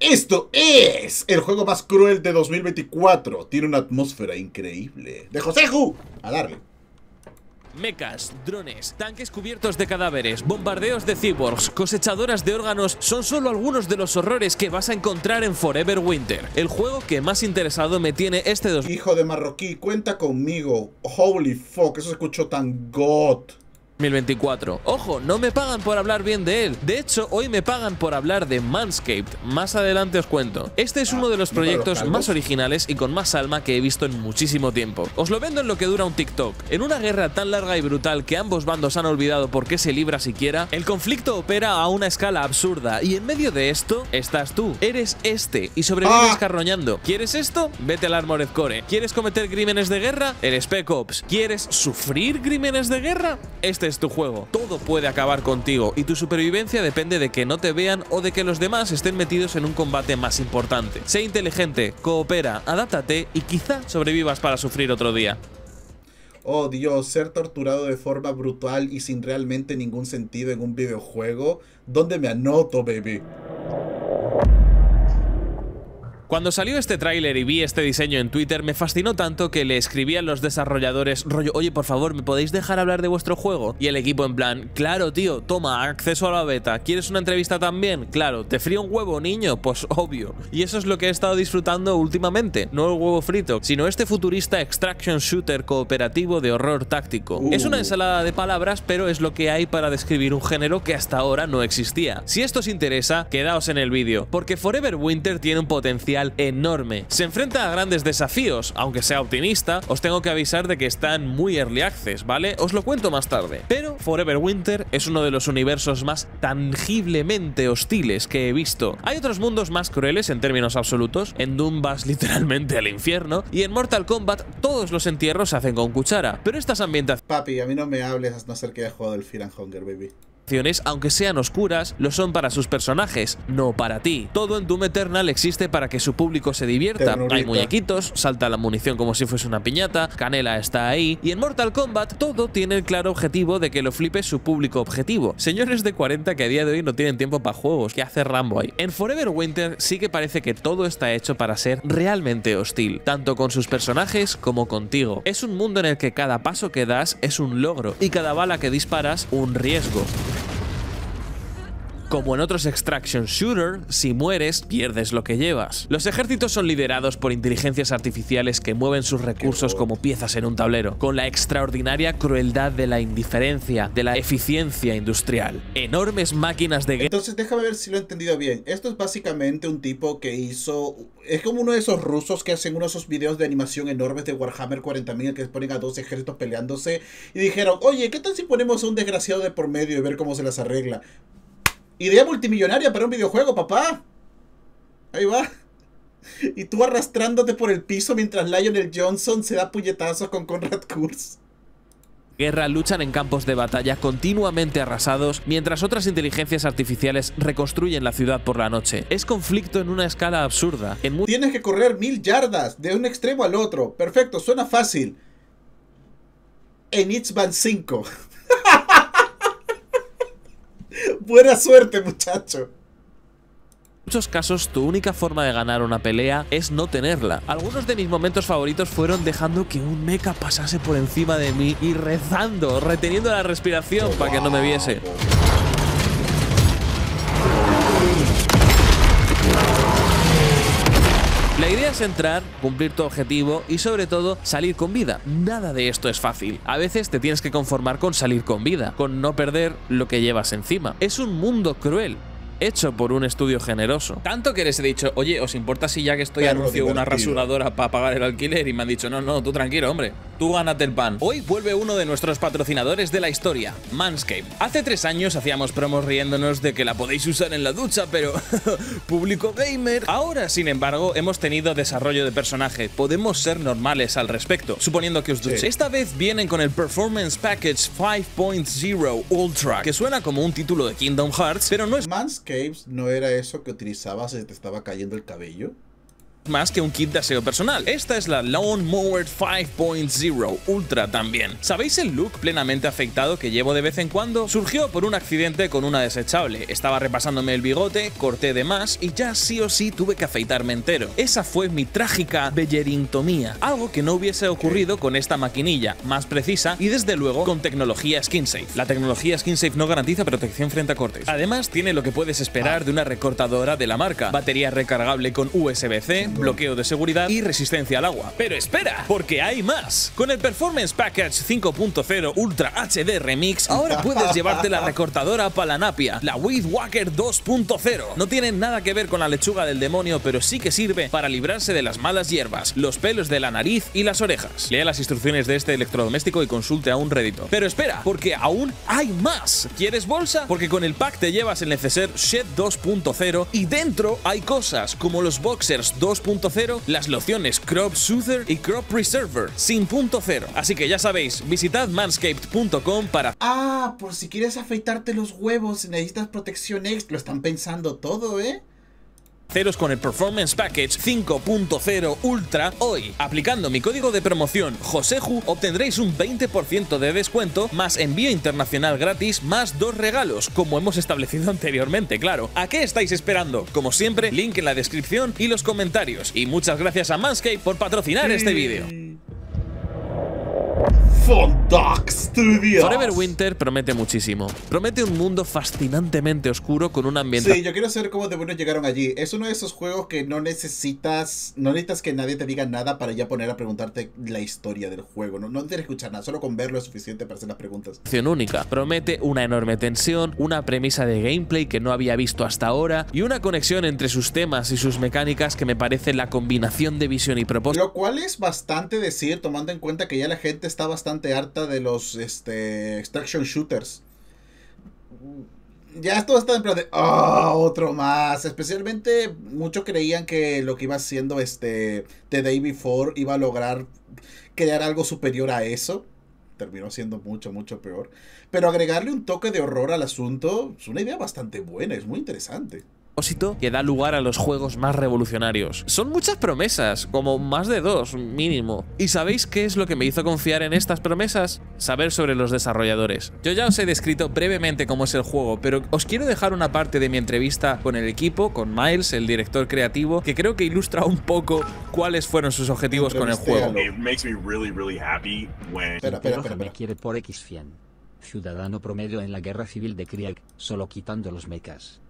Esto es el juego más cruel de 2024. Tiene una atmósfera increíble. De Joseju, a darle. Mecas, drones, tanques cubiertos de cadáveres, bombardeos de cyborgs, cosechadoras de órganos son solo algunos de los horrores que vas a encontrar en Forever Winter, el juego que más interesado me tiene este dos... Hijo de marroquí, cuenta conmigo. Holy fuck, eso se escuchó tan god. 2024. Ojo, no me pagan por hablar bien de él. De hecho, hoy me pagan por hablar de Manscaped. Más adelante os cuento. Este es uno de los proyectos más originales y con más alma que he visto en muchísimo tiempo. Os lo vendo en lo que dura un TikTok. En una guerra tan larga y brutal que ambos bandos han olvidado por qué se libra siquiera, el conflicto opera a una escala absurda y en medio de esto estás tú. Eres este y sobrevives ¡Ah! carroñando. ¿Quieres esto? Vete al Armored Core. ¿Quieres cometer crímenes de guerra? El Spec Ops. ¿Quieres sufrir crímenes de guerra? Este es tu juego. Todo puede acabar contigo y tu supervivencia depende de que no te vean o de que los demás estén metidos en un combate más importante. Sé inteligente, coopera, adáptate y quizá sobrevivas para sufrir otro día. Oh Dios, ser torturado de forma brutal y sin realmente ningún sentido en un videojuego. ¿Dónde me anoto, baby? Cuando salió este tráiler y vi este diseño en Twitter, me fascinó tanto que le escribí a los desarrolladores, rollo, oye, por favor, ¿me podéis dejar hablar de vuestro juego? Y el equipo en plan, claro, tío, toma, acceso a la beta. ¿Quieres una entrevista también? Claro, ¿te frío un huevo, niño? Pues obvio. Y eso es lo que he estado disfrutando últimamente, no el huevo frito, sino este futurista extraction shooter cooperativo de horror táctico. Uh. Es una ensalada de palabras, pero es lo que hay para describir un género que hasta ahora no existía. Si esto os interesa, quedaos en el vídeo, porque Forever Winter tiene un potencial enorme. Se enfrenta a grandes desafíos, aunque sea optimista, os tengo que avisar de que están muy early access, ¿vale? Os lo cuento más tarde. Pero Forever Winter es uno de los universos más tangiblemente hostiles que he visto. Hay otros mundos más crueles en términos absolutos, en Doom vas literalmente al infierno, y en Mortal Kombat todos los entierros se hacen con cuchara, pero estas ambientaciones Papi, a mí no me hables a no ser que haya jugado el Fear and Hunger, baby. Aunque sean oscuras, lo son para sus personajes, no para ti. Todo en Doom Eternal existe para que su público se divierta. Ternurita. Hay muñequitos, salta la munición como si fuese una piñata, Canela está ahí, y en Mortal Kombat todo tiene el claro objetivo de que lo flipe su público objetivo. Señores de 40 que a día de hoy no tienen tiempo para juegos, ¿qué hace Rambo ahí? En Forever Winter sí que parece que todo está hecho para ser realmente hostil, tanto con sus personajes como contigo. Es un mundo en el que cada paso que das es un logro, y cada bala que disparas un riesgo. Como en otros extraction shooter, si mueres, pierdes lo que llevas. Los ejércitos son liderados por inteligencias artificiales que mueven sus recursos como piezas en un tablero, con la extraordinaria crueldad de la indiferencia, de la eficiencia industrial. Enormes máquinas de guerra Entonces déjame ver si lo he entendido bien. Esto es básicamente un tipo que hizo... Es como uno de esos rusos que hacen uno de esos videos de animación enormes de Warhammer 40.000 que ponen a dos ejércitos peleándose y dijeron, oye, ¿qué tal si ponemos a un desgraciado de por medio y ver cómo se las arregla? Idea multimillonaria para un videojuego, papá. Ahí va. Y tú arrastrándote por el piso mientras Lionel Johnson se da puñetazos con Conrad Kurz. guerra luchan en campos de batalla continuamente arrasados, mientras otras inteligencias artificiales reconstruyen la ciudad por la noche. Es conflicto en una escala absurda. En Tienes que correr mil yardas de un extremo al otro. Perfecto, suena fácil. En Itzban 5. Buena suerte, muchacho. muchos casos tu única forma de ganar una pelea es no tenerla. Algunos de mis momentos favoritos fueron dejando que un mecha pasase por encima de mí y rezando, reteniendo la respiración para que no me viese. Idea es entrar, cumplir tu objetivo y sobre todo salir con vida. Nada de esto es fácil. A veces te tienes que conformar con salir con vida, con no perder lo que llevas encima. Es un mundo cruel. Hecho por un estudio generoso. Tanto que les he dicho, oye, ¿os importa si ya que estoy Perro anuncio una rasuradora para pagar el alquiler? Y me han dicho, no, no, tú tranquilo, hombre. Tú gánate el pan. Hoy vuelve uno de nuestros patrocinadores de la historia, Manscaped. Hace tres años hacíamos promos riéndonos de que la podéis usar en la ducha, pero público gamer. Ahora, sin embargo, hemos tenido desarrollo de personaje. Podemos ser normales al respecto, suponiendo que os duchéis. Sí. Esta vez vienen con el Performance Package 5.0 Ultra, que suena como un título de Kingdom Hearts, pero no es Manscapes no era eso que utilizabas si te estaba cayendo el cabello. Más que un kit de aseo personal. Esta es la Lawn Mower 5.0 Ultra también. ¿Sabéis el look plenamente afectado que llevo de vez en cuando? Surgió por un accidente con una desechable. Estaba repasándome el bigote, corté de más y ya sí o sí tuve que afeitarme entero. Esa fue mi trágica bellerintomía, algo que no hubiese ocurrido con esta maquinilla, más precisa y desde luego con tecnología SkinSafe. La tecnología SkinSafe no garantiza protección frente a cortes. Además tiene lo que puedes esperar de una recortadora de la marca, batería recargable con USB-C, bloqueo de seguridad y resistencia al agua. Pero espera, porque hay más. Con el Performance Package 5.0 Ultra HD Remix, ahora puedes llevarte la recortadora para la napia, la Weed Walker 2.0. No tiene nada que ver con la lechuga del demonio, pero sí que sirve para librarse de las malas hierbas, los pelos de la nariz y las orejas. Lea las instrucciones de este electrodoméstico y consulte a un Reddito. Pero espera, porque aún hay más. ¿Quieres bolsa? Porque con el pack te llevas el neceser Shed 2.0 y dentro hay cosas como los boxers 2.0, las lociones Crop Soother y Crop Preserver sin punto cero. Así que ya sabéis, visitad manscaped.com para... Ah, por si quieres afeitarte los huevos necesitas protección extra, lo están pensando todo, ¿eh? Ceros con el Performance Package 5.0 Ultra hoy. Aplicando mi código de promoción JOSEJU obtendréis un 20% de descuento más envío internacional gratis más dos regalos, como hemos establecido anteriormente, claro. ¿A qué estáis esperando? Como siempre, link en la descripción y los comentarios. Y muchas gracias a Manscaped por patrocinar este vídeo. Studios. Forever Winter promete muchísimo. Promete un mundo fascinantemente oscuro con un ambiente. Sí, yo quiero saber cómo demonios llegaron allí. Es uno de esos juegos que no necesitas. No necesitas que nadie te diga nada para ya poner a preguntarte la historia del juego. No, no tienes que escuchar nada. Solo con verlo es suficiente para hacer las preguntas. única. Promete una enorme tensión, una premisa de gameplay que no había visto hasta ahora y una conexión entre sus temas y sus mecánicas que me parece la combinación de visión y propósito. Lo cual es bastante decir, tomando en cuenta que ya la gente está bastante harta de los este, extraction shooters. Ya esto está en plan de, ah, otro más. Especialmente muchos creían que lo que iba haciendo este The Day Before iba a lograr crear algo superior a eso. Terminó siendo mucho, mucho peor. Pero agregarle un toque de horror al asunto es una idea bastante buena, es muy interesante que da lugar a los juegos más revolucionarios. Son muchas promesas, como más de dos, mínimo. ¿Y sabéis qué es lo que me hizo confiar en estas promesas? Saber sobre los desarrolladores. Yo ya os he descrito brevemente cómo es el juego, pero os quiero dejar una parte de mi entrevista con el equipo, con Miles, el director creativo, que creo que ilustra un poco cuáles fueron sus objetivos con el juego. Espera, espera, espera, quiere por X100. Ciudadano promedio en la guerra civil de Krieg, solo quitando los mechas.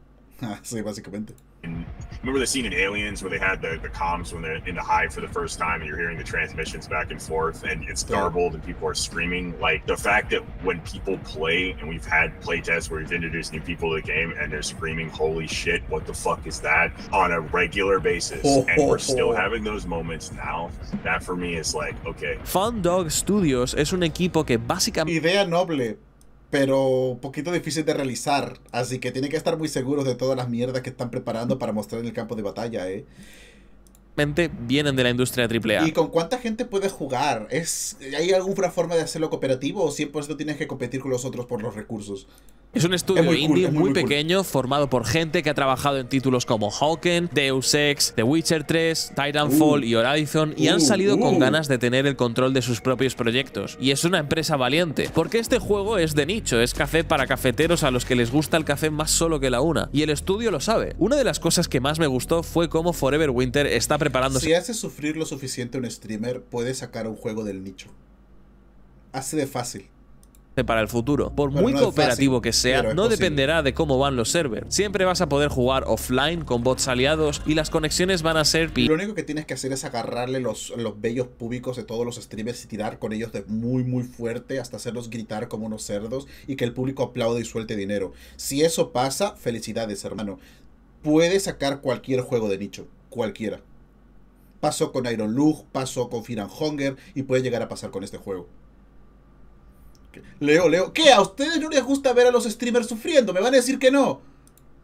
sí, básicamente. And remember the scene in Aliens where they had the, the comms when they're in the hive for the first time and you're hearing the transmissions back and forth and it's garbled and people are screaming. Like the fact that when people play and we've had play tests where we've introduced new people to the game and they're screaming, holy shit, what the fuck is that? On a regular basis. Oh, and we're still having those moments now. That for me is like, okay. Fun Dog Studios es un equipo que básicamente. Idea noble pero un poquito difícil de realizar. Así que tiene que estar muy seguros de todas las mierdas que están preparando para mostrar en el campo de batalla, ¿eh? vienen de la industria AAA. ¿Y con cuánta gente puedes jugar? ¿Es, ¿Hay alguna forma de hacerlo cooperativo o siempre tienes que competir con los otros por los recursos? Es un estudio indie muy, pequeño, formado por gente que ha trabajado en títulos como Hawken, Deus Ex, The Witcher 3, Titanfall uh. y Horizon, y han uh, salido con uh. ganas de tener el control de sus propios proyectos. Y es una empresa valiente, porque este juego es de nicho, es café para cafeteros a los que les gusta el café más solo que la una. Y el estudio lo sabe. Una de las cosas que más me gustó fue cómo Forever Winter está preparándose. Si hace sufrir lo suficiente un streamer, puede sacar un juego del nicho. Hace de fácil para el futuro. Por muy cooperativo que sea, no dependerá de cómo van los servers. Siempre vas a poder jugar offline con bots aliados y las conexiones van a ser... Lo único que tienes que hacer es agarrarle los, los vellos públicos de todos los streamers y tirar con ellos de muy muy fuerte hasta hacerlos gritar como unos cerdos y que el público aplaude y suelte dinero. Si eso pasa, felicidades hermano. Puedes sacar cualquier juego de nicho, cualquiera. Pasó con Iron Lug, pasó con Finan Hunger y puede llegar a pasar con este juego. Leo, Leo, ¿qué? ¿A ustedes no les gusta ver a los streamers sufriendo? ¿Me van a decir que no?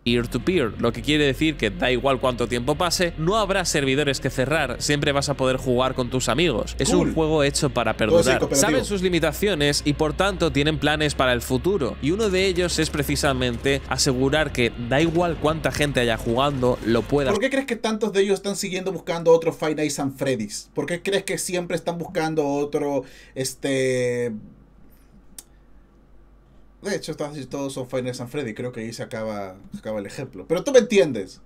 peer-to-peer, lo que quiere decir que da igual cuánto tiempo pase, no habrá servidores que cerrar, siempre vas a poder jugar con tus amigos. Es un juego hecho para perdurar. Saben sus limitaciones y por tanto tienen planes para el futuro, y uno de ellos es precisamente asegurar que da igual cuánta gente haya jugando, lo pueda. ¿Por qué crees que tantos de ellos están siguiendo buscando otro Five Nights at Freddy's? ¿Por qué crees que siempre están buscando otro, este... De hecho, todos son Nights at Freddy, creo que ahí se acaba, se acaba el ejemplo. Pero tú me entiendes.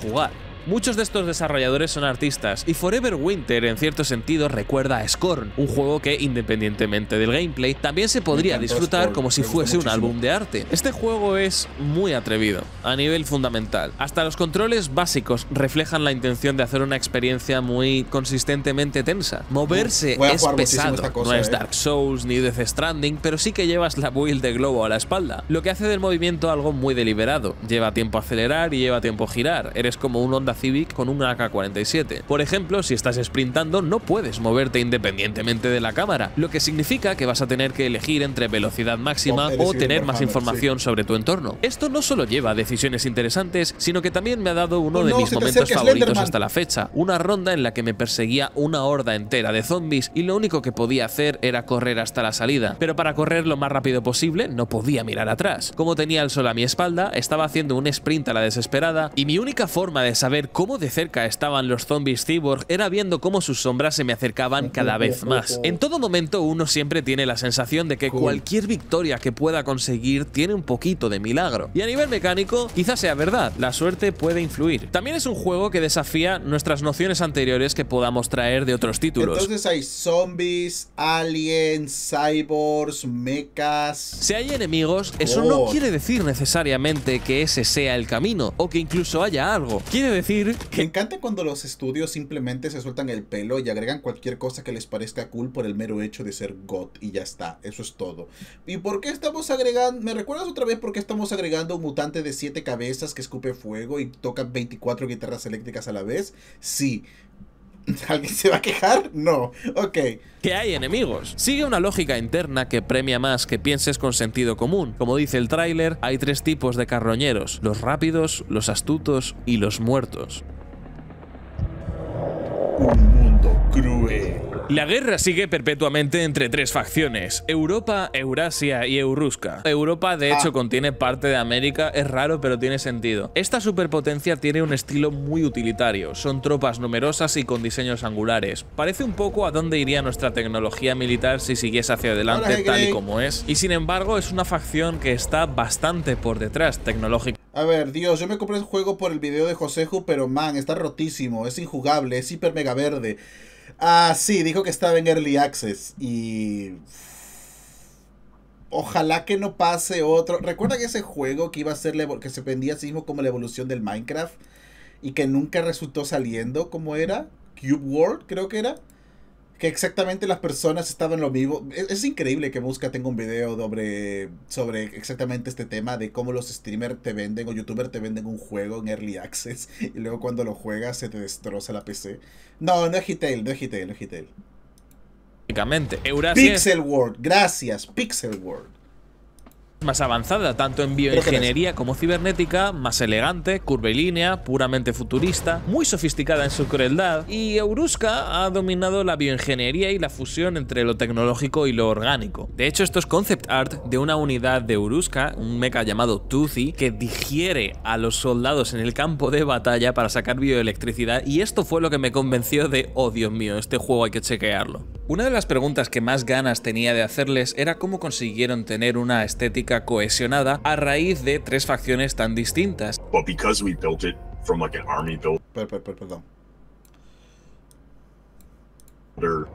Jugar. Muchos de estos desarrolladores son artistas, y Forever Winter en cierto sentido recuerda a Scorn, un juego que, independientemente del gameplay, también se podría disfrutar como si fuese un álbum de arte. Este juego es muy atrevido, a nivel fundamental. Hasta los controles básicos reflejan la intención de hacer una experiencia muy consistentemente tensa. Moverse es pesado, no es ¿eh? Dark Souls ni Death Stranding, pero sí que llevas la build de globo a la espalda, lo que hace del movimiento algo muy deliberado. Lleva tiempo acelerar y lleva tiempo girar, eres como un Honda Civic con un AK-47. Por ejemplo, si estás sprintando no puedes moverte independientemente de la cámara, lo que significa que vas a tener que elegir entre velocidad máxima o, tener más información sobre tu entorno. Esto no solo lleva a decisiones interesantes, sino que también me ha dado uno de mis momentos favoritos hasta la fecha, una ronda en la que me perseguía una horda entera de zombies y lo único que podía hacer era correr hasta la salida, pero para correr lo más rápido posible no podía mirar atrás. Como tenía el sol a mi espalda, estaba haciendo un sprint a la desesperada y mi única forma de saber cómo de cerca estaban los zombies cyborg era viendo cómo sus sombras se me acercaban cada vez más. En todo momento uno siempre tiene la sensación de que cualquier victoria que pueda conseguir tiene un poquito de milagro. Y a nivel mecánico, quizás sea verdad, la suerte puede influir. También es un juego que desafía nuestras nociones anteriores que podamos traer de otros títulos. Entonces hay zombies, aliens, cyborgs, mechas... Si hay enemigos, eso no quiere decir necesariamente que ese sea el camino, o que incluso haya algo. Quiere decir me encanta cuando los estudios simplemente se sueltan el pelo y agregan cualquier cosa que les parezca cool por el mero hecho de ser God y ya está, eso es todo. ¿Y por qué estamos agregando, me recuerdas otra vez por qué estamos agregando un mutante de 7 cabezas que escupe fuego y toca 24 guitarras eléctricas a la vez? Sí, ¿Alguien se va a quejar? No. Ok. Que hay enemigos. Sigue una lógica interna que premia más que pienses con sentido común. Como dice el tráiler, hay tres tipos de carroñeros. Los rápidos, los astutos y los muertos. Un mundo cruel. La guerra sigue perpetuamente entre tres facciones, Europa, Eurasia y Eurusca. Europa de hecho ah. contiene parte de América, es raro pero tiene sentido. Esta superpotencia tiene un estilo muy utilitario, son tropas numerosas y con diseños angulares. Parece un poco a dónde iría nuestra tecnología militar si siguiese hacia adelante tal y como es. Y sin embargo es una facción que está bastante por detrás tecnológicamente. A ver, Dios, yo me compré el juego por el video de Joseju, pero man, está rotísimo, es injugable, es hiper mega verde. Ah, sí, dijo que estaba en Early Access y... Ojalá que no pase otro. ¿Recuerdan ese juego que iba a ser que se vendía así mismo como la evolución del Minecraft? Y que nunca resultó saliendo como era? Cube World, creo que era que exactamente las personas estaban lo mismo. Es, increíble que Busca tenga un video sobre, sobre exactamente este tema de cómo los streamers te venden o youtubers te venden un juego en Early Access y luego cuando lo juegas se te destroza la PC. No, no es Hittail, no es Hittail, no es Hittail. Pixel World, gracias, Pixel World más avanzada, tanto en bioingeniería como cibernética, más elegante, curvilínea, puramente futurista, muy sofisticada en su crueldad, y Euruska ha dominado la bioingeniería y la fusión entre lo tecnológico y lo orgánico. De hecho, esto es concept art de una unidad de Euruska, un mecha llamado Tuzi, que digiere a los soldados en el campo de batalla para sacar bioelectricidad, y esto fue lo que me convenció de, oh Dios mío, este juego hay que chequearlo. Una de las preguntas que más ganas tenía de hacerles era cómo consiguieron tener una estética cohesionada a raíz de tres facciones tan distintas. But because we built it from like an army build perdón.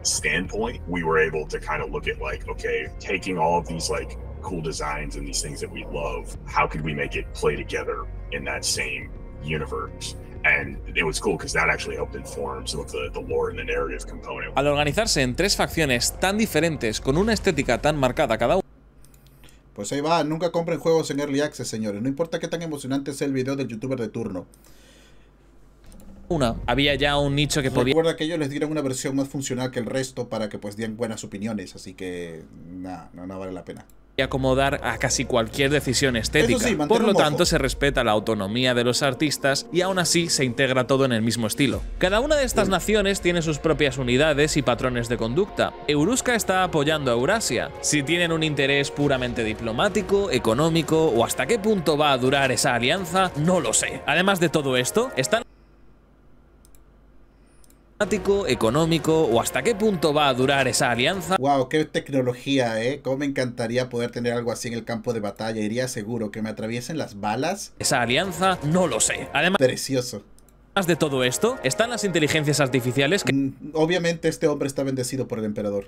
standpoint, we were able to kind of look at like, okay, taking all of these like cool designs and these things that we love, how could we make it play together in that same universe? Al organizarse en tres facciones tan diferentes con una estética tan marcada cada una, pues ahí va, nunca compren juegos en Early Access, señores. No importa qué tan emocionante sea el video del youtuber de turno. Una, había ya un nicho que podía... Recuerda que ellos les dieron una versión más funcional que el resto para que pues dieran buenas opiniones, así que nada, no, no vale la pena. Y acomodar a casi cualquier decisión estética. sí, Por lo tanto, se respeta la autonomía de los artistas y aún así se integra todo en el mismo estilo. Cada una de estas naciones tiene sus propias unidades y patrones de conducta. Euruska está apoyando a Eurasia. Si tienen un interés puramente diplomático, económico o hasta qué punto va a durar esa alianza, no lo sé. Además de todo esto, están económico o hasta qué punto va a durar esa alianza Wow, qué tecnología, ¿eh? Cómo me encantaría poder tener algo así en el campo de batalla. Iría seguro que me atraviesen las balas. esa alianza, no lo sé. Además Precioso. de todo esto, están las inteligencias artificiales que Mm, Obviamente este hombre está bendecido por el emperador.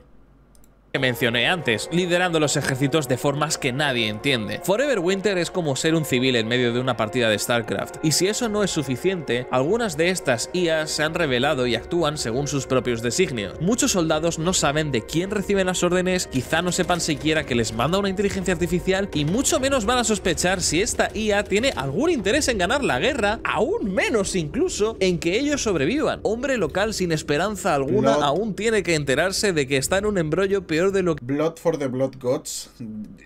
Que mencioné antes, liderando los ejércitos de formas que nadie entiende. Forever Winter es como ser un civil en medio de una partida de StarCraft, y si eso no es suficiente, algunas de estas IAs se han revelado y actúan según sus propios designios. Muchos soldados no saben de quién reciben las órdenes, quizá no sepan siquiera que les manda una inteligencia artificial, y mucho menos van a sospechar si esta IA tiene algún interés en ganar la guerra, aún menos incluso en que ellos sobrevivan. Hombre local sin esperanza alguna aún tiene que enterarse de que está en un embrollo peor de lo Blood for the Blood Gods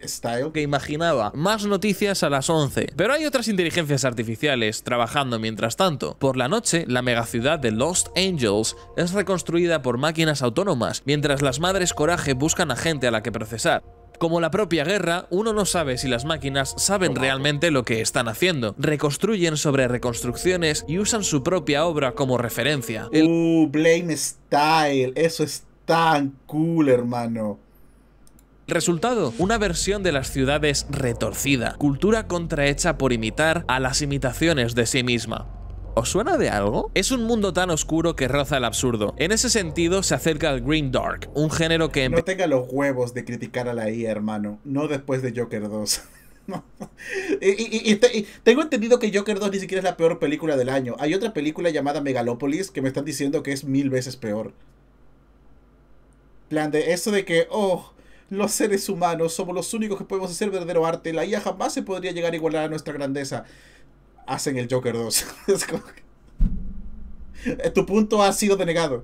style. que imaginaba. Más noticias a las 11. Pero hay otras inteligencias artificiales trabajando mientras tanto. Por la noche, la megaciudad de Lost Angels es reconstruida por máquinas autónomas, mientras las madres coraje buscan a gente a la que procesar. Como la propia guerra, uno no sabe si las máquinas saben realmente lo que están haciendo. Reconstruyen sobre reconstrucciones y usan su propia obra como referencia. El Uh, Blame Style. Eso es tan cool, hermano. Resultado, una versión de las ciudades retorcida, cultura contrahecha por imitar a las imitaciones de sí misma. ¿Os suena de algo? Es un mundo tan oscuro que roza el absurdo. En ese sentido, se acerca al Green Dark, un género que No tenga los huevos de criticar a la IA, hermano. No después de Joker 2. No. y, y- y te- y tengo entendido que Joker 2 ni siquiera es la peor película del año. Hay otra película llamada Megalopolis que me están diciendo que es mil veces peor. Plan de eso de que, oh, los seres humanos somos los únicos que podemos hacer verdadero arte. La IA jamás se podría llegar a igualar a nuestra grandeza. Hacen el Joker 2. Es como Eh, Tu punto ha sido denegado.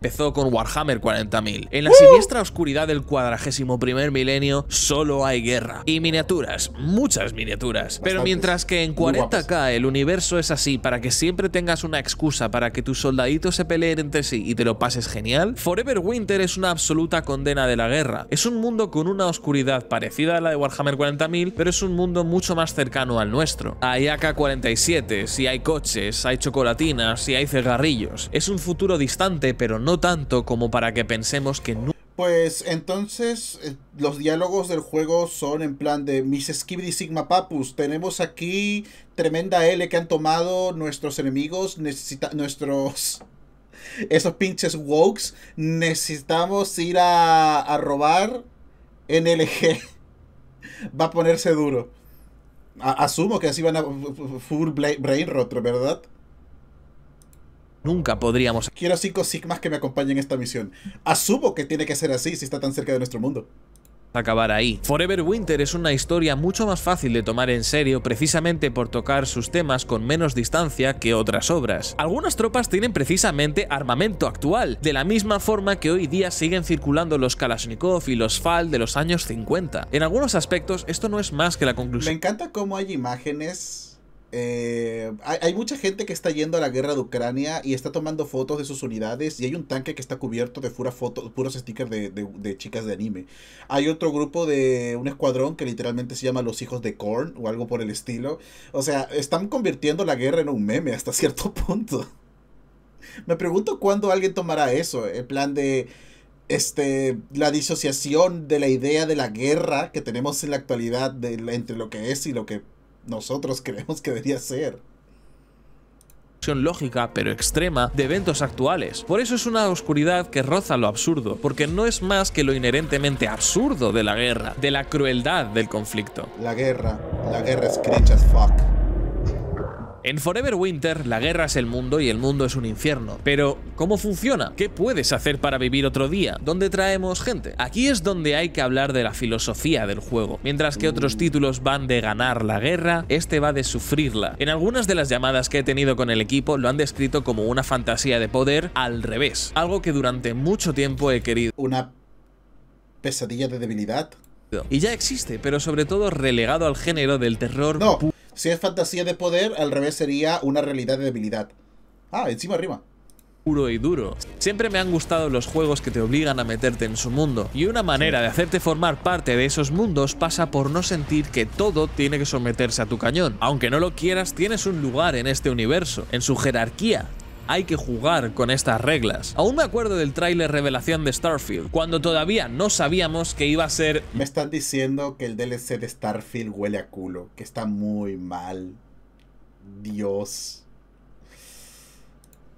Empezó con Warhammer 40.000. En la siniestra oscuridad del cuadragésimo primer milenio solo hay guerra. Y miniaturas, muchas miniaturas. Pero mientras que en Muy guapas. 40k el universo es así para que siempre tengas una excusa para que tus soldaditos se peleen entre sí y te lo pases genial, Forever Winter es una absoluta condena de la guerra. Es un mundo con una oscuridad parecida a la de Warhammer 40.000, pero es un mundo mucho más cercano al nuestro. Hay AK-47, si hay coches, hay chocolatinas, si hay cigarrillos. Es un futuro distante, pero no tanto como para que pensemos que nu- Pues entonces eh, los diálogos del juego son en plan de Miss Skibidi Sigma Papus. Tenemos aquí tremenda L que han tomado nuestros enemigos, necesita nuestros esos pinches wokes. Necesitamos ir a, a robar NLG. Va a ponerse duro. Asumo que así van a full brain rot, ¿verdad? Nunca podríamos Quiero cinco sigmas que me acompañen en esta misión. Asumo que tiene que ser así si está tan cerca de nuestro mundo. acabar ahí. Forever Winter es una historia mucho más fácil de tomar en serio precisamente por tocar sus temas con menos distancia que otras obras. Algunas tropas tienen precisamente armamento actual, de la misma forma que hoy día siguen circulando los Kalashnikov y los FAL de los años 50. En algunos aspectos esto no es más que la Me conclusión encanta cómo hay imágenes. Eh, hay, mucha gente que está yendo a la guerra de Ucrania y está tomando fotos de sus unidades. Y hay un tanque que está cubierto de pura foto, puros stickers de, de- chicas de anime. Hay otro grupo de un escuadrón que literalmente se llama Los Hijos de Korn o algo por el estilo. O sea, están convirtiendo la guerra en un meme hasta cierto punto. Me pregunto cuándo alguien tomará eso. En plan de este, la disociación de la idea de la guerra que tenemos en la actualidad de, entre lo que es y lo que nosotros creemos que debería ser. lógica, pero extrema, de eventos actuales. Por eso es una oscuridad que roza lo absurdo, porque no es más que lo inherentemente absurdo de la guerra, de la crueldad del conflicto. La guerra, la guerra es cringe as fuck. En Forever Winter, la guerra es el mundo y el mundo es un infierno. Pero, ¿cómo funciona? ¿Qué puedes hacer para vivir otro día? ¿Dónde traemos gente? Aquí es donde hay que hablar de la filosofía del juego. Mientras que otros títulos van de ganar la guerra, este va de sufrirla. En algunas de las llamadas que he tenido con el equipo lo han descrito como una fantasía de poder al revés. Algo que durante mucho tiempo he querido. Una pesadilla de debilidad. Y ya existe, pero sobre todo relegado al género del terror No, si es fantasía de poder, al revés sería una realidad de debilidad. Ah, encima arriba. puro y duro. Siempre me han gustado los juegos que te obligan a meterte en su mundo, y una manera de hacerte formar parte de esos mundos pasa por no sentir que todo tiene que someterse a tu cañón. Aunque no lo quieras, tienes un lugar en este universo, en su jerarquía, hay que jugar con estas reglas. Aún me acuerdo del tráiler revelación de Starfield, cuando todavía no sabíamos que iba a ser Me están diciendo que el DLC de Starfield huele a culo, que está muy mal. Dios.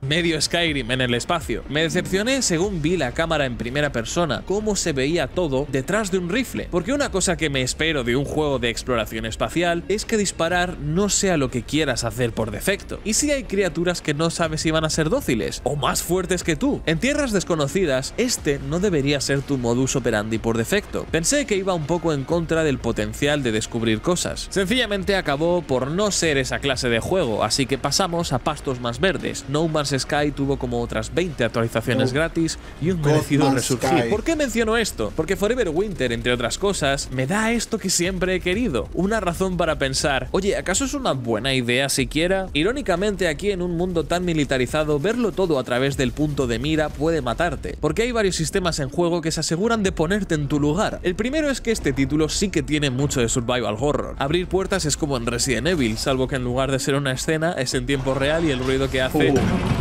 Medio Skyrim en el espacio. Me decepcioné según vi la cámara en primera persona, cómo se veía todo detrás de un rifle. Porque una cosa que me espero de un juego de exploración espacial es que disparar no sea lo que quieras hacer por defecto. Y si hay criaturas que no sabes si van a ser dóciles o más fuertes que tú. En tierras desconocidas, este no debería ser tu modus operandi por defecto. Pensé que iba un poco en contra del potencial de descubrir cosas. Sencillamente acabó por no ser esa clase de juego, así que pasamos a pastos más verdes. No Sky tuvo como otras 20 actualizaciones Oh. gratis y un merecido resurgir. Sky. ¿Por qué menciono esto? Porque Forever Winter, entre otras cosas, me da esto que siempre he querido. Una razón para pensar, oye, ¿acaso es una buena idea siquiera? Irónicamente, aquí en un mundo tan militarizado, verlo todo a través del punto de mira puede matarte. Porque hay varios sistemas en juego que se aseguran de ponerte en tu lugar. El primero es que este título sí que tiene mucho de survival horror. Abrir puertas es como en Resident Evil, salvo que en lugar de ser una escena, es en tiempo real y el ruido que hace... Uh.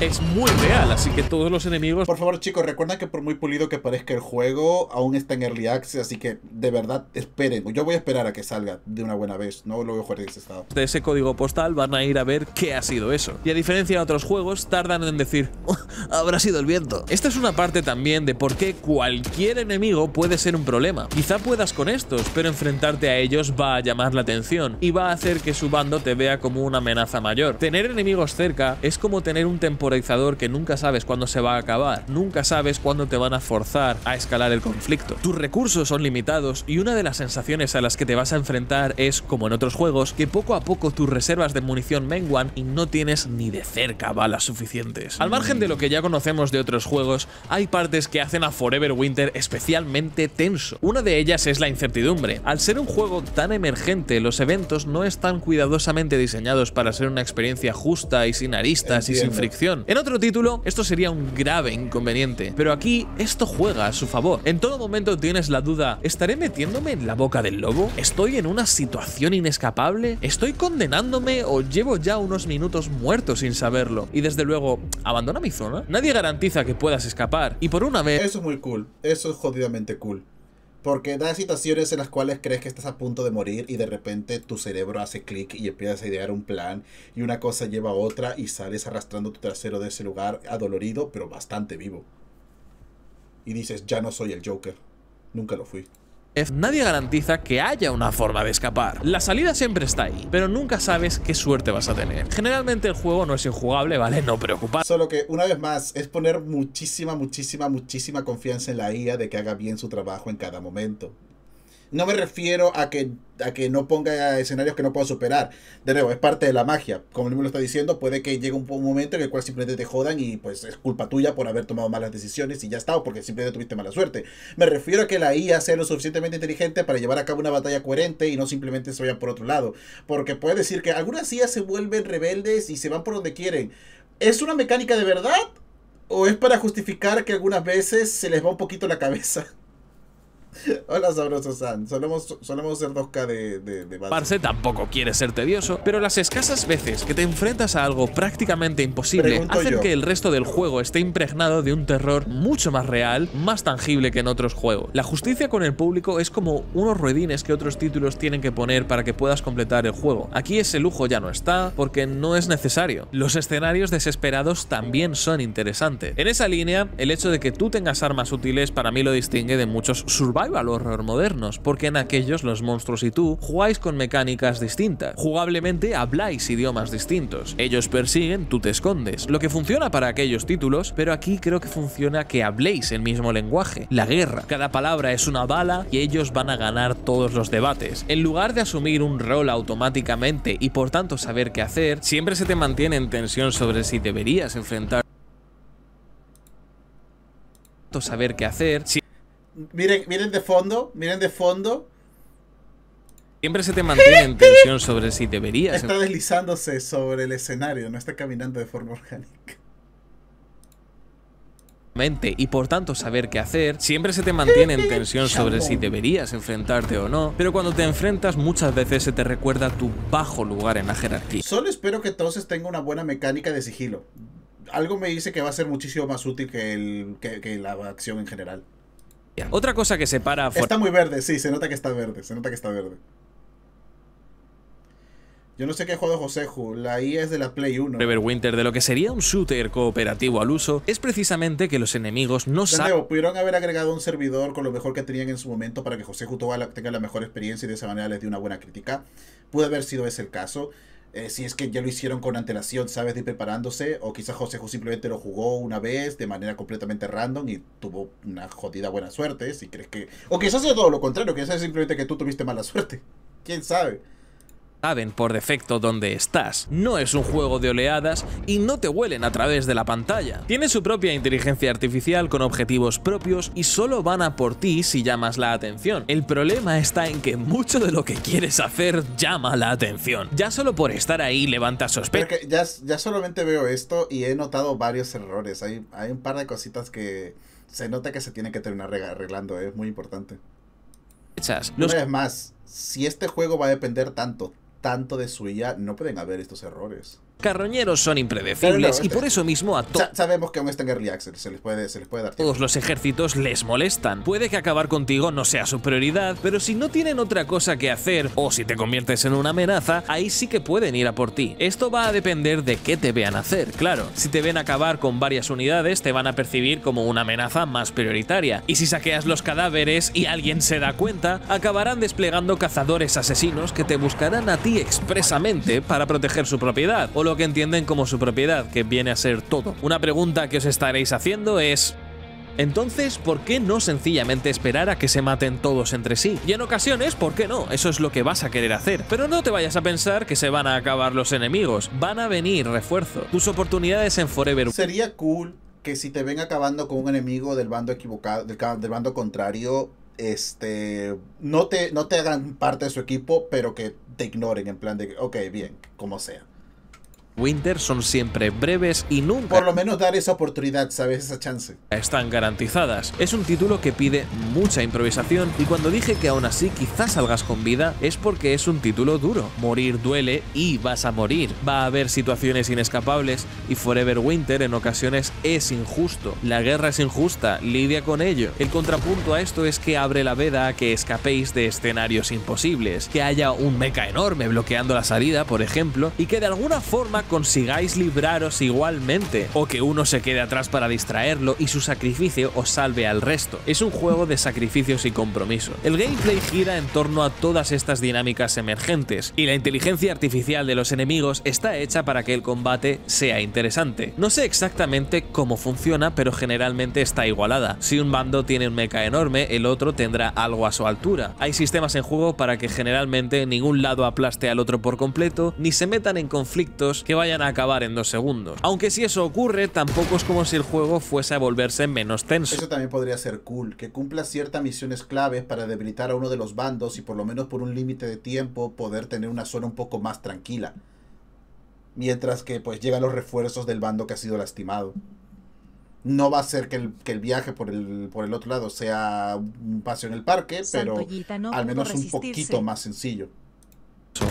Es muy real, así que todos los enemigos Por favor, chicos, recuerden que por muy pulido que parezca el juego, aún está en Early Access, así que de verdad esperen. Yo voy a esperar a que salga de una buena vez, no lo voy a jugar en ese estado. de ese código postal van a ir a ver qué ha sido eso. Y a diferencia de otros juegos, tardan en decir, "Oh, habrá sido el viento. Esta es una parte también de por qué cualquier enemigo puede ser un problema. Quizá puedas con estos, pero enfrentarte a ellos va a llamar la atención y va a hacer que su bando te vea como una amenaza mayor. Tener enemigos cerca es como tener un temporizador que nunca sabes cuándo se va a acabar, nunca sabes cuándo te van a forzar a escalar el conflicto. Tus recursos son limitados y una de las sensaciones a las que te vas a enfrentar es, como en otros juegos, que poco a poco tus reservas de munición menguan y no tienes ni de cerca balas suficientes. Al margen de lo que ya conocemos de otros juegos, hay partes que hacen a Forever Winter especialmente tenso. Una de ellas es la incertidumbre. Al ser un juego tan emergente, los eventos no están cuidadosamente diseñados para ser una experiencia justa y sin aristas y sin Entiendo. En otro título, esto sería un grave inconveniente, pero aquí esto juega a su favor. En todo momento tienes la duda, ¿estaré metiéndome en la boca del lobo? ¿Estoy en una situación inescapable? ¿Estoy condenándome o llevo ya unos minutos muertos sin saberlo? Y desde luego, ¿abandona mi zona? Nadie garantiza que puedas escapar, y por una vez... Eso es muy cool, eso es jodidamente cool. Porque da situaciones en las cuales crees que estás a punto de morir y de repente tu cerebro hace clic y empiezas a idear un plan y una cosa lleva a otra y sales arrastrando tu trasero de ese lugar adolorido pero bastante vivo. Y dices, ya no soy el Joker. Nunca lo fui. Nadie garantiza que haya una forma de escapar. La salida siempre está ahí, pero nunca sabes qué suerte vas a tener. Generalmente el juego no es injugable, ¿vale? No preocupar. Solo que, una vez más, es poner muchísima, muchísima, muchísima confianza en la IA de que haga bien su trabajo en cada momento. No me refiero a que, a que no ponga escenarios que no pueda superar. De nuevo, es parte de la magia. Como él me lo está diciendo, puede que llegue un, un momento en el cual simplemente te jodan y pues es culpa tuya por haber tomado malas decisiones y ya está, o porque simplemente tuviste mala suerte. Me refiero a que la IA sea lo suficientemente inteligente para llevar a cabo una batalla coherente y no simplemente se vaya por otro lado. Porque puede decir que algunas IA se vuelven rebeldes y se van por donde quieren. ¿Es una mecánica de verdad? ¿O es para justificar que algunas veces se les va un poquito la cabeza? Hola, sabroso San. Solemos, solemos ser 2K de, de, de base. Parse tampoco quiere ser tedioso, pero las escasas veces que te enfrentas a algo prácticamente imposible Pregunto hacen yo. que el resto del juego esté impregnado de un terror mucho más real, más tangible que en otros juegos. La justicia con el público es como unos ruedines que otros títulos tienen que poner para que puedas completar el juego. Aquí ese lujo ya no está porque no es necesario. Los escenarios desesperados también son interesantes. En esa línea, el hecho de que tú tengas armas útiles para mí lo distingue de muchos survival horror modernos, porque en aquellos los monstruos y tú jugáis con mecánicas distintas. Jugablemente habláis idiomas distintos. Ellos persiguen, tú te escondes. Lo que funciona para aquellos títulos, pero aquí creo que funciona que habléis el mismo lenguaje. La guerra. Cada palabra es una bala y ellos van a ganar todos los debates. En lugar de asumir un rol automáticamente y por tanto saber qué hacer, siempre se te mantiene en tensión sobre si deberías enfrentar saber qué hacer, Miren, miren de fondo, miren de fondo. Siempre se te mantiene en tensión sobre si deberías. Está deslizándose sobre el escenario, no está caminando de forma orgánica. y por tanto saber qué hacer, siempre se te mantiene en tensión sobre si deberías enfrentarte o no, pero cuando te enfrentas muchas veces se te recuerda tu bajo lugar en la jerarquía. Solo espero que entonces tenga una buena mecánica de sigilo. Algo me dice que va a ser muchísimo más útil que, el, que, la acción en general. Otra cosa que separa... Está muy verde, sí, se nota que está verde, se nota que está verde. Yo no sé qué juego Joseju, la I es de la Play 1. Winter de lo que sería un shooter cooperativo al uso es precisamente que los enemigos no saben. Pudieron haber agregado un servidor con lo mejor que tenían en su momento para que Joseju tenga la mejor experiencia y de esa manera les dé una buena crítica. Puede haber sido ese el caso. Eh, si es que ya lo hicieron con antelación, sabes, de preparándose, o quizás Joseju simplemente lo jugó una vez de manera completamente random y tuvo una jodida buena suerte, si crees que... O quizás sea todo lo contrario, quizás simplemente que tú tuviste mala suerte. ¿Quién sabe? Saben por defecto dónde estás. No es un juego de oleadas y no te huelen a través de la pantalla. Tiene su propia inteligencia artificial con objetivos propios y solo van a por ti si llamas la atención. El problema está en que mucho de lo que quieres hacer llama la atención. Ya solo por estar ahí levanta sospechas. Ya, ya solamente veo esto y he notado varios errores. Hay, hay un par de cositas que se nota que se tienen que terminar arreglando. Es muy importante. Los... Una vez más, si este juego va a depender tanto, tanto de su IA, no pueden haber estos errores carroñeros son impredecibles y por eso mismo a todos... Sabemos que aún está en Early Access, se les puede, se les puede dar Todos los ejércitos les molestan. Puede que acabar contigo no sea su prioridad, pero si no tienen otra cosa que hacer o si te conviertes en una amenaza, ahí sí que pueden ir a por ti. Esto va a depender de qué te vean hacer, claro. Si te ven acabar con varias unidades, te van a percibir como una amenaza más prioritaria. Y si saqueas los cadáveres y alguien se da cuenta, acabarán desplegando cazadores asesinos que te buscarán a ti expresamente para proteger su propiedad, o lo que entienden como su propiedad, que viene a ser todo. Una pregunta que os estaréis haciendo es... Entonces, ¿por qué no sencillamente esperar a que se maten todos entre sí? Y en ocasiones, ¿por qué no? Eso es lo que vas a querer hacer. Pero no te vayas a pensar que se van a acabar los enemigos, van a venir refuerzo. Tus oportunidades en Forever... Sería cool que si te ven acabando con un enemigo del bando equivocado, del, bando contrario, este, no te, no te hagan parte de su equipo, pero que te ignoren en plan de, ok, bien, como sea. Winter son siempre breves y nunca... Por lo menos dar esa oportunidad, ¿sabes? Esa chance. Están garantizadas. Es un título que pide mucha improvisación y cuando dije que aún así quizás salgas con vida es porque es un título duro. Morir duele y vas a morir. Va a haber situaciones inescapables y Forever Winter en ocasiones es injusto. La guerra es injusta, lidia con ello. El contrapunto a esto es que abre la veda a que escapéis de escenarios imposibles, que haya un mecha enorme bloqueando la salida, por ejemplo, y que de alguna forma consigáis libraros igualmente, o que uno se quede atrás para distraerlo y su sacrificio os salve al resto. Es un juego de sacrificios y compromiso. El gameplay gira en torno a todas estas dinámicas emergentes, y la inteligencia artificial de los enemigos está hecha para que el combate sea interesante. No sé exactamente cómo funciona, pero generalmente está igualada. Si un bando tiene un mecha enorme, el otro tendrá algo a su altura. Hay sistemas en juego para que generalmente ningún lado aplaste al otro por completo, ni se metan en conflictos que vayan a acabar en dos segundos. Aunque si eso ocurre, tampoco es como si el juego fuese a volverse menos tenso. Eso también podría ser cool, que cumpla ciertas misiones claves para debilitar a uno de los bandos y por lo menos por un límite de tiempo poder tener una zona un poco más tranquila. Mientras que pues llegan los refuerzos del bando que ha sido lastimado. No va a ser que el, viaje por el, por el otro lado sea un paseo en el parque, pero al menos un poquito más sencillo.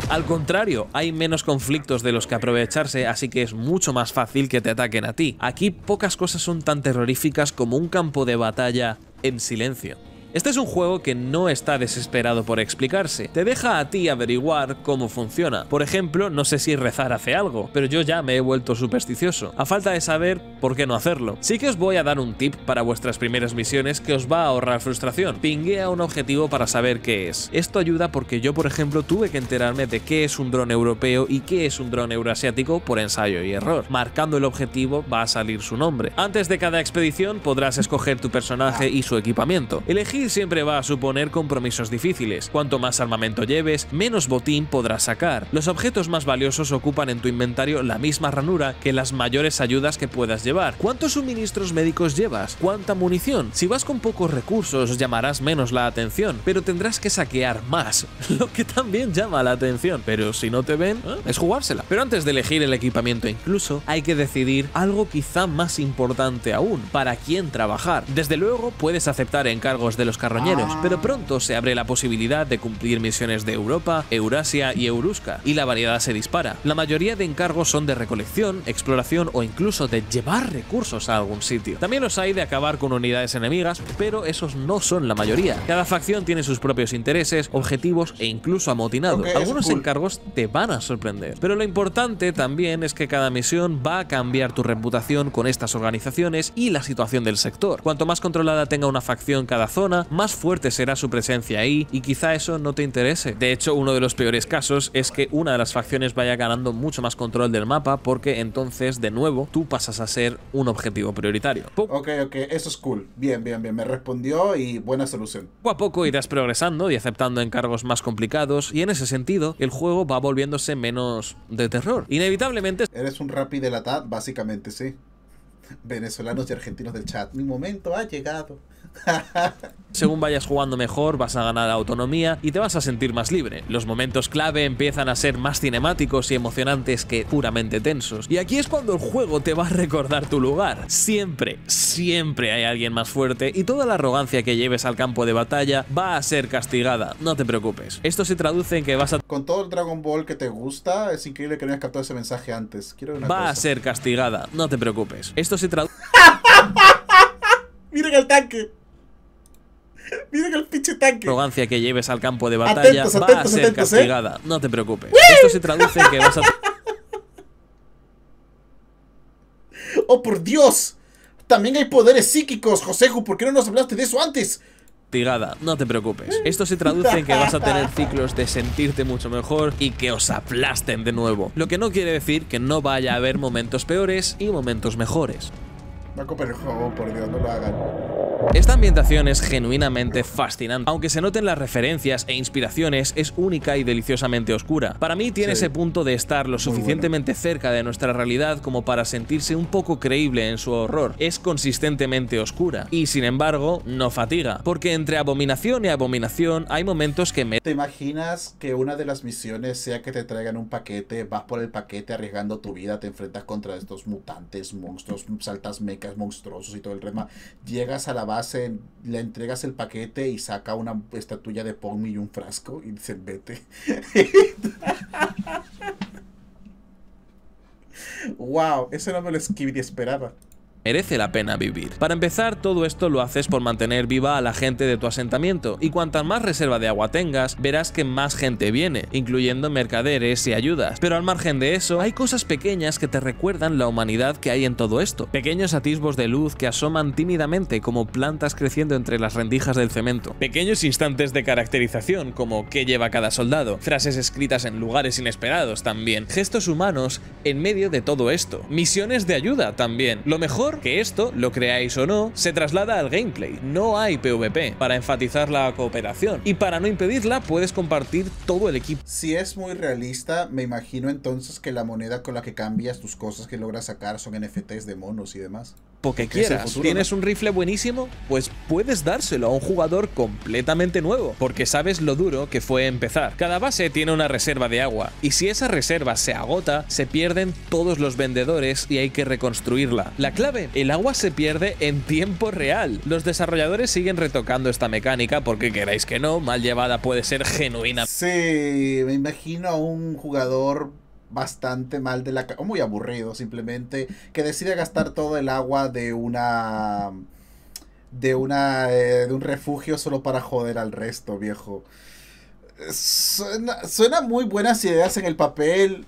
Al contrario, hay menos conflictos de los que aprovecharse, así que es mucho más fácil que te ataquen a ti. Aquí pocas cosas son tan terroríficas como un campo de batalla en silencio. Este es un juego que no está desesperado por explicarse, te deja a ti averiguar cómo funciona. Por ejemplo, no sé si rezar hace algo, pero yo ya me he vuelto supersticioso, a falta de saber por qué no hacerlo. Sí que os voy a dar un tip para vuestras primeras misiones que os va a ahorrar frustración. Pinguea un objetivo para saber qué es. Esto ayuda porque yo, por ejemplo, tuve que enterarme de qué es un dron europeo y qué es un dron euroasiático por ensayo y error. Marcando el objetivo va a salir su nombre. Antes de cada expedición podrás escoger tu personaje y su equipamiento. Elegir Siempre va a suponer compromisos difíciles. Cuanto más armamento lleves, menos botín podrás sacar. Los objetos más valiosos ocupan en tu inventario la misma ranura que las mayores ayudas que puedas llevar. ¿Cuántos suministros médicos llevas? ¿Cuánta munición? Si vas con pocos recursos llamarás menos la atención, pero tendrás que saquear más, lo que también llama la atención. Pero si no te ven, ¿eh? es jugársela. Pero antes de elegir el equipamiento incluso, hay que decidir algo quizá más importante aún, para quién trabajar. Desde luego puedes aceptar encargos de los carroñeros, pero pronto se abre la posibilidad de cumplir misiones de Europa, Eurasia y Eurusca, y la variedad se dispara. La mayoría de encargos son de recolección, exploración o incluso de llevar recursos a algún sitio. También los hay de acabar con unidades enemigas, pero esos no son la mayoría. Cada facción tiene sus propios intereses, objetivos e incluso amotinados. Ok, Algunos cool. encargos te van a sorprender. Pero lo importante también es que cada misión va a cambiar tu reputación con estas organizaciones y la situación del sector. Cuanto más controlada tenga una facción cada zona, más fuerte será su presencia ahí y quizá eso no te interese. De hecho, uno de los peores casos es que una de las facciones vaya ganando mucho más control del mapa porque entonces, de nuevo, tú pasas a ser un objetivo prioritario. Poco Ok, ok, eso es cool. Bien, bien, bien. Me respondió y buena solución. a poco irás progresando y aceptando encargos más complicados y en ese sentido el juego va volviéndose menos de terror. Inevitablemente Eres un rapi de la TAD, básicamente, sí. Venezolanos y argentinos del chat. Mi momento ha llegado. Según vayas jugando mejor, vas a ganar autonomía y te vas a sentir más libre. Los momentos clave empiezan a ser más cinemáticos y emocionantes que puramente tensos. Y aquí es cuando el juego te va a recordar tu lugar. Siempre, siempre hay alguien más fuerte y toda la arrogancia que lleves al campo de batalla va a ser castigada. No te preocupes. Esto se traduce en que vas a Con todo el Dragon Ball que te gusta, es increíble que no hayas captado ese mensaje antes. Quiero una va cosa. a ser castigada. No te preocupes. Esto se traduce Miren el tanque. Miren el pinche tanque. arrogancia que lleves al campo de batalla Atentos, va a atentos, ser atentos, ¿eh? castigada. No te preocupes. Esto se traduce en que vas a ¡Oh, por Dios! También hay poderes psíquicos, Joseju. ¿Por qué no nos hablaste de eso antes? castigada, no te preocupes. Esto se traduce en que vas a tener ciclos de sentirte mucho mejor y que os aplasten de nuevo. Lo que no quiere decir que no vaya a haber momentos peores y momentos mejores. Marco, pero oh, por Dios, no lo hagan. Esta ambientación es genuinamente fascinante. Aunque se noten las referencias e inspiraciones, es única y deliciosamente oscura. Para mí tiene Sí. ese punto de estar lo suficientemente cerca de nuestra realidad como para sentirse un poco creíble en su horror. Es consistentemente oscura y sin embargo no fatiga, porque entre abominación y abominación hay momentos que me ¿Te imaginas que una de las misiones sea que te traigan un paquete, vas por el paquete arriesgando tu vida, te enfrentas contra estos mutantes, monstruos, saltas mecas monstruosos y todo el rema, llegas a la base, le entregas el paquete y saca una estatuilla de Pogmi y un frasco y dice vete. wow, eso no me lo ni esperaba. Merece la pena vivir. Para empezar, todo esto lo haces por mantener viva a la gente de tu asentamiento, y cuanta más reserva de agua tengas, verás que más gente viene, incluyendo mercaderes y ayudas. Pero al margen de eso, hay cosas pequeñas que te recuerdan la humanidad que hay en todo esto. Pequeños atisbos de luz que asoman tímidamente como plantas creciendo entre las rendijas del cemento. Pequeños instantes de caracterización como qué lleva cada soldado. Frases escritas en lugares inesperados también. Gestos humanos en medio de todo esto. Misiones de ayuda también. Lo mejor que esto, lo creáis o no, se traslada al gameplay. No hay PvP para enfatizar la cooperación. Y para no impedirla, puedes compartir todo el equipo. Si es muy realista, me imagino entonces que la moneda con la que cambias tus cosas que logras sacar son NFTs de monos y demás. Que Porque quieras. futuro, ¿Tienes ¿no? un rifle buenísimo? Pues puedes dárselo a un jugador completamente nuevo, porque sabes lo duro que fue empezar. Cada base tiene una reserva de agua, y si esa reserva se agota, se pierden todos los vendedores y hay que reconstruirla. La clave, el agua se pierde en tiempo real. Los desarrolladores siguen retocando esta mecánica porque queráis que no, mal llevada puede ser genuina. Sí, me imagino a un jugador bastante mal de la o muy aburrido simplemente que decide gastar todo el agua de una de una eh, de un refugio solo para joder al resto, viejo. Suena, suena muy buenas ideas en el papel,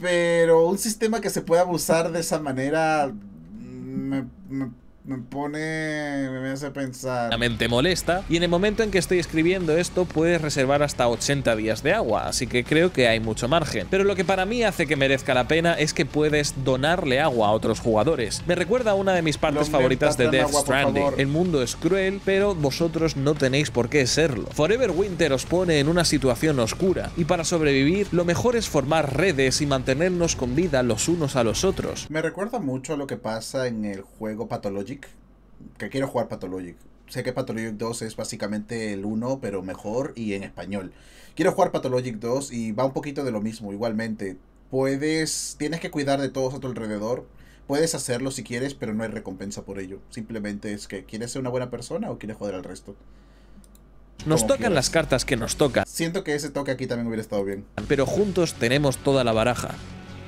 pero un sistema que se pueda abusar de esa manera me, me- me pone. me hace pensar. La mente molesta, y en el momento en que estoy escribiendo esto puedes reservar hasta 80 días de agua, así que creo que hay mucho margen. Pero lo que para mí hace que merezca la pena es que puedes donarle agua a otros jugadores. Me recuerda a una de mis partes Los favoritas de Death agua, Stranding. El mundo es cruel, pero vosotros no tenéis por qué serlo. Forever Winter os pone en una situación oscura, y para sobrevivir, lo mejor es formar redes y mantenernos con vida los unos a los otros. Me recuerda mucho a lo que pasa en el juego Pathologic. Que quiero jugar Pathologic. Sé que Pathologic 2 es básicamente el 1, pero mejor y en español. Quiero jugar Pathologic 2 y va un poquito de lo mismo, igualmente. Puedes. Tienes que cuidar de todos a tu alrededor. Puedes hacerlo si quieres, pero no hay recompensa por ello. Simplemente es que quieres ser una buena persona o quieres joder al resto. Nos tocan las cartas que nos tocan. Siento que ese toque aquí también hubiera estado bien. pero juntos tenemos toda la baraja.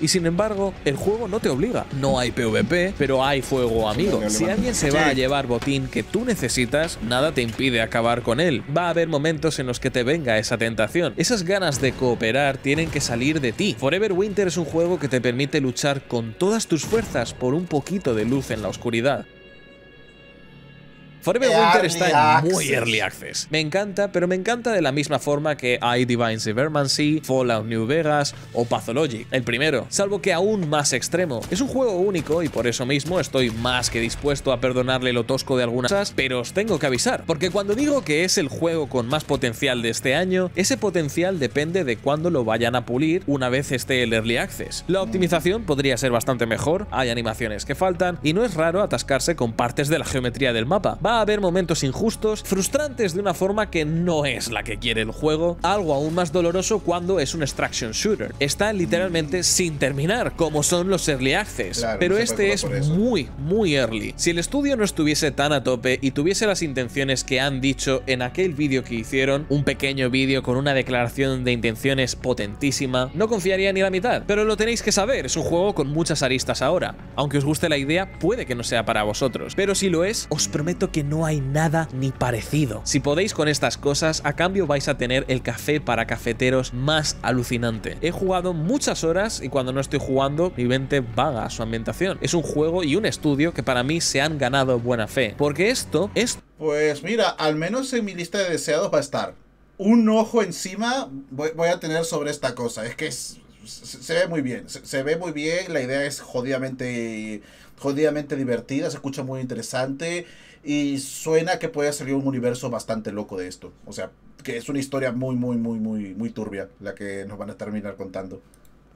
Y sin embargo, el juego no te obliga. No hay PvP, pero hay fuego amigo. Si alguien se va a llevar botín que tú necesitas, nada te impide acabar con él. Va a haber momentos en los que te venga esa tentación. Esas ganas de cooperar tienen que salir de ti. Forever Winter es un juego que te permite luchar con todas tus fuerzas por un poquito de luz en la oscuridad. Forever Early Winter está en muy early access. Me encanta, pero me encanta de la misma forma que I Divine Cybermancy, Fallout New Vegas o Pathologic, el primero, salvo que aún más extremo. Es un juego único y por eso mismo estoy más que dispuesto a perdonarle lo tosco de algunas cosas, pero os tengo que avisar, porque cuando digo que es el juego con más potencial de este año, ese potencial depende de cuándo lo vayan a pulir una vez esté el early access. La optimización podría ser bastante mejor, hay animaciones que faltan y no es raro atascarse con partes de la geometría del mapa. Va a haber momentos injustos, frustrantes de una forma que no es la que quiere el juego, algo aún más doloroso cuando es un extraction shooter. Está literalmente sin terminar, como son los early access, Claro, pero este es muy, muy early. Si el estudio no estuviese tan a tope y tuviese las intenciones que han dicho en aquel vídeo que hicieron, un pequeño vídeo con una declaración de intenciones potentísima, no confiaría ni la mitad. Pero lo tenéis que saber, es un juego con muchas aristas ahora. Aunque os guste la idea, puede que no sea para vosotros. Pero si lo es, os prometo que no hay nada ni parecido. Si podéis con estas cosas, a cambio vais a tener el café para cafeteros más alucinante. He jugado muchas horas y cuando no estoy jugando, mi mente vaga a su ambientación. Es un juego y un estudio que para mí se han ganado buena fe. Porque esto es Pues mira, al menos en mi lista de deseados va a estar. Un ojo encima voy, voy a tener sobre esta cosa. Es que es- se, se ve muy bien. Se, se ve muy bien. La idea es jodidamente, jodidamente divertida. Se escucha muy interesante. Y suena que puede salir un universo bastante loco de esto. O sea, que es una historia muy, muy, muy, muy, muy turbia la que nos van a terminar contando.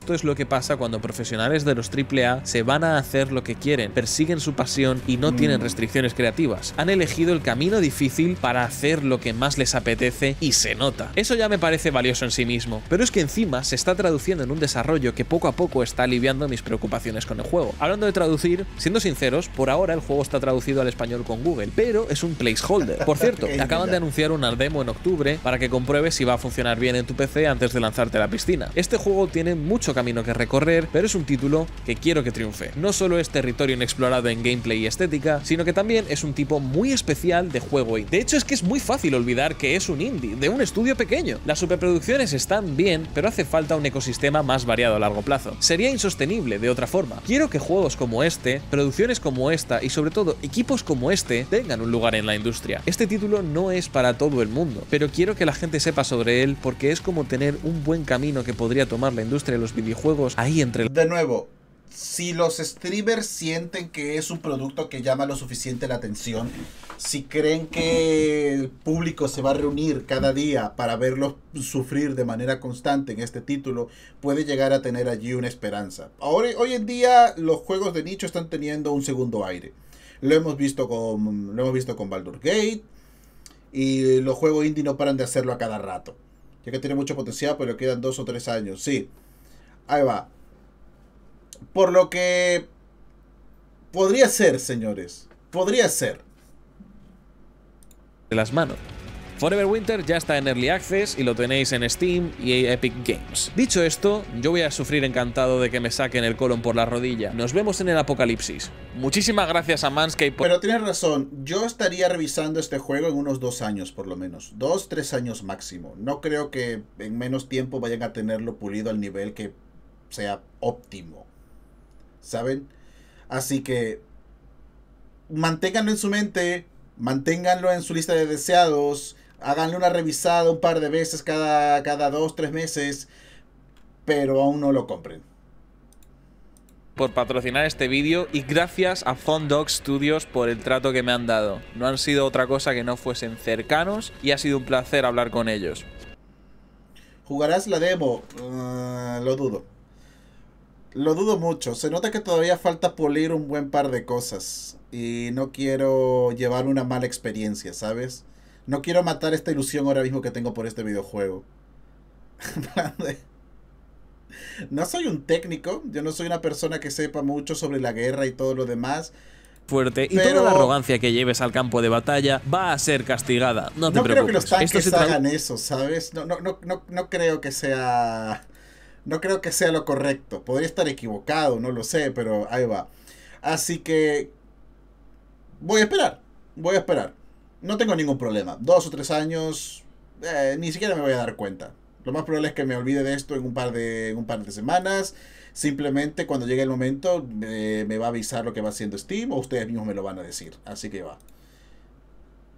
Esto es lo que pasa cuando profesionales de los AAA se van a hacer lo que quieren, persiguen su pasión y no tienen Mm. restricciones creativas. Han elegido el camino difícil para hacer lo que más les apetece y se nota. Eso ya me parece valioso en sí mismo, pero es que encima se está traduciendo en un desarrollo que poco a poco está aliviando mis preocupaciones con el juego. Hablando de traducir, siendo sinceros, por ahora el juego está traducido al español con Google, pero es un placeholder. Por cierto, acaban de anunciar una demo en octubre para que compruebes si va a funcionar bien en tu PC antes de lanzarte a la piscina. Este juego tiene mucho camino que recorrer, pero es un título que quiero que triunfe. No solo es territorio inexplorado en gameplay y estética, sino que también es un tipo muy especial de juego y de hecho es que es muy fácil olvidar que es un indie, de un estudio pequeño. Las superproducciones están bien, pero hace falta un ecosistema más variado a largo plazo. Sería insostenible de otra forma. Quiero que juegos como este, producciones como esta y sobre todo equipos como este tengan un lugar en la industria. Este título no es para todo el mundo, pero quiero que la gente sepa sobre él porque es como tener un buen camino que podría tomar la industria de los ahí entre De nuevo, si los streamers sienten que es un producto que llama lo suficiente la atención, si creen que el público se va a reunir cada día para verlos sufrir de manera constante en este título, puede llegar a tener allí una esperanza. Ahora, hoy en día los juegos de nicho están teniendo un segundo aire. Lo hemos visto con, lo hemos visto con Baldur Gate y los juegos indie no paran de hacerlo a cada rato. Ya que tiene mucho potencial, pero quedan dos o tres años. Sí, Ahí va. Por lo que podría ser, señores. Podría ser. las manos. Forever Winter ya está en Early Access y lo tenéis en Steam y Epic Games. Dicho esto, yo voy a sufrir encantado de que me saquen el colon por la rodilla. Nos vemos en el apocalipsis. Muchísimas gracias a Manscaped por Pero tienes razón. Yo estaría revisando este juego en unos dos años, por lo menos. Dos, tres años máximo. No creo que en menos tiempo vayan a tenerlo pulido al nivel que sea óptimo. ¿Saben? Así que manténganlo en su mente, manténganlo en su lista de deseados, háganle una revisada un par de veces cada, cada dos, tres meses, pero aún no lo compren por patrocinar este vídeo y gracias a Dog Studios por el trato que me han dado. No han sido otra cosa que no fuesen cercanos y ha sido un placer hablar con ellos. ¿Jugarás la demo? Ah, lo dudo. Lo dudo mucho. Se nota que todavía falta pulir un buen par de cosas. Y no quiero llevar una mala experiencia, ¿sabes? No quiero matar esta ilusión ahora mismo que tengo por este videojuego. no soy un técnico, yo no soy una persona que sepa mucho sobre la guerra y todo lo demás. Fuerte y toda la arrogancia que lleves al campo de batalla va a ser castigada. No te no creo que los tanques hagan eso, ¿sabes? No, no, no, no, no creo que sea. No creo que sea lo correcto. Podría estar equivocado, no lo sé, pero ahí va. Así que. Voy a esperar. Voy a esperar. No tengo ningún problema. Dos o tres años. Eh, ni siquiera me voy a dar cuenta. Lo más probable es que me olvide de esto en un par de, un par de semanas. Simplemente cuando llegue el momento me va a avisar lo que va haciendo Steam o ustedes mismos me lo van a decir. Así que va.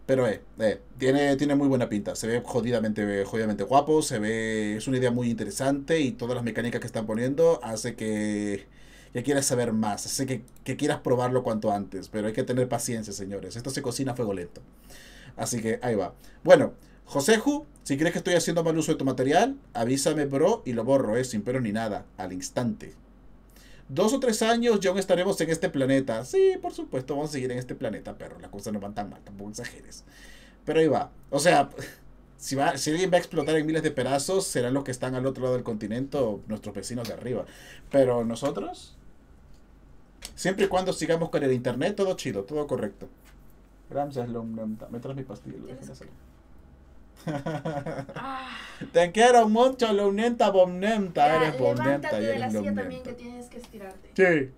Pero eh, eh, tiene, tiene muy buena pinta. Se ve jodidamente, jodidamente guapo. Se ve. Es una idea muy interesante. Y todas las mecánicas que están poniendo hace que, que quieras saber más. Hace que, que quieras probarlo cuanto antes. Pero hay que tener paciencia, señores. Esto se cocina a fuego lento. Así que ahí va. Bueno, Joseju, si crees que estoy haciendo mal uso de tu material, avísame, bro, y lo borro, ¿eh? Sin pero ni nada, al instante. Dos o tres años ya estaremos en este planeta. Sí, por supuesto, vamos a seguir en este planeta, pero las cosas no van tan mal, tampoco exageres. Pero ahí va. O sea, si, va, si alguien va a explotar en miles de pedazos, serán los que están al otro lado del continente nuestros vecinos de arriba. Pero nosotros, siempre y cuando sigamos con el internet, todo chido, todo correcto. Gracias, me traes mi pastilla, lo Ah. Te quiero mucho, Lunenta Bomnenta. Eres Bomnenta. de la silla también que tienes que estirarte. Sí.